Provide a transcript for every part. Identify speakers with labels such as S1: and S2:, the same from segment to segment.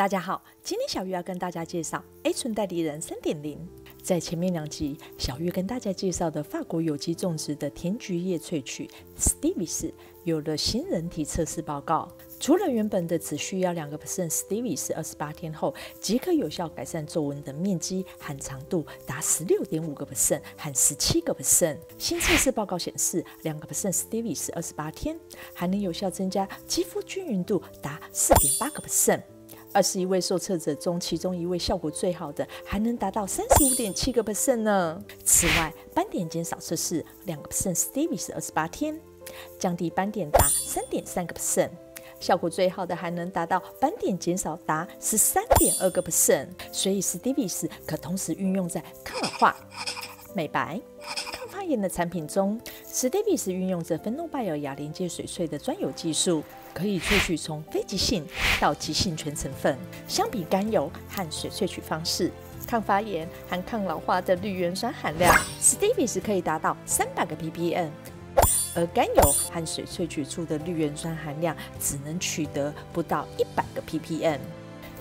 S1: 大家好，今天小玉要跟大家介绍 A 醇代理人三点零。在前面两集，小玉跟大家介绍的法国有机种植的甜菊叶萃取 Stevies，有了新人体测试报告。除了原本的只需要两个 percent Stevies，二十八天后即可有效改善皱纹的面积和长度达十六点五个 percent 和十七个 percent。新测试报告显示，两个 percent Stevies 二十八天还能有效增加肌肤均匀度达四点八个 percent。二十一位受测者中，其中一位效果最好的，还能达到三十五点七个 percent 呢。此外，斑点减少测试两个 percent Stevia 二十八天，降低斑点达三点三个 percent，效果最好的还能达到斑点减少达十三点二个 percent。所以，Stevia 可同时运用在抗老化、美白。发炎的产品中，Stevies 运用着芬诺拜尔亚连接水萃的专有技术，可以萃取从非极性到极性全成分。相比甘油和水萃取方式，抗发炎和抗老化的绿原酸含量，Stevies 可以达到三百个 ppm，而甘油和水萃取出的绿原酸含量只能取得不到一百个 ppm。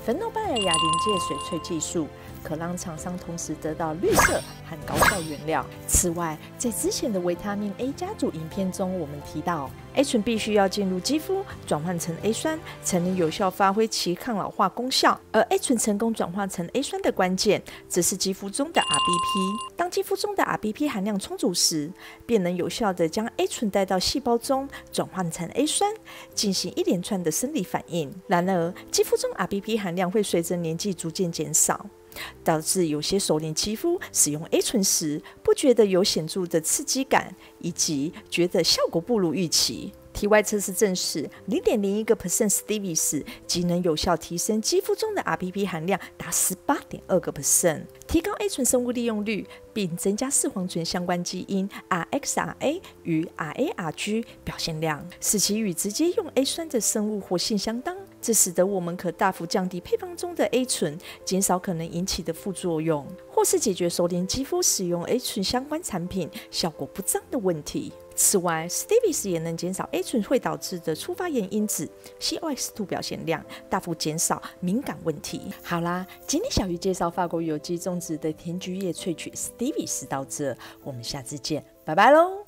S1: 芬诺拜尔亚连接水萃技术。可让厂商同时得到绿色和高效原料。此外，在之前的维他命 A 家族影片中，我们提到 A 醇必须要进入肌肤，转换成 A 酸，才能有效发挥其抗老化功效。而 A 醇成功转化成 A 酸的关键，则是肌肤中的 RBP。当肌肤中的 RBP 含量充足时，便能有效地将 A 醇带到细胞中，转换成 A 酸，进行一连串的生理反应。然而，肌肤中 RBP 含量会随着年纪逐渐减少。导致有些熟龄肌肤使用 A 醇时，不觉得有显著的刺激感，以及觉得效果不如预期。体外测试证实，零点零一个 percent Stevia 即能有效提升肌肤中的 RBP 含量达十八点二个 percent，提高 A 醇生物利用率，并增加视黄醇相关基因 RXRA 与 RARG 表现量，使其与直接用 A 酸的生物活性相当。这使得我们可大幅降低配方中的 A 醇，减少可能引起的副作用，或是解决熟龄肌肤使用 A 醇相关产品效果不彰的问题。此外 Stevis 也能减少 A 醇会导致的初发炎因子 COX2 表现量，大幅减少敏感问题。好啦，今天小鱼介绍法国有机种植的甜菊叶萃取 Stevis 到这，我们下次见，拜拜喽。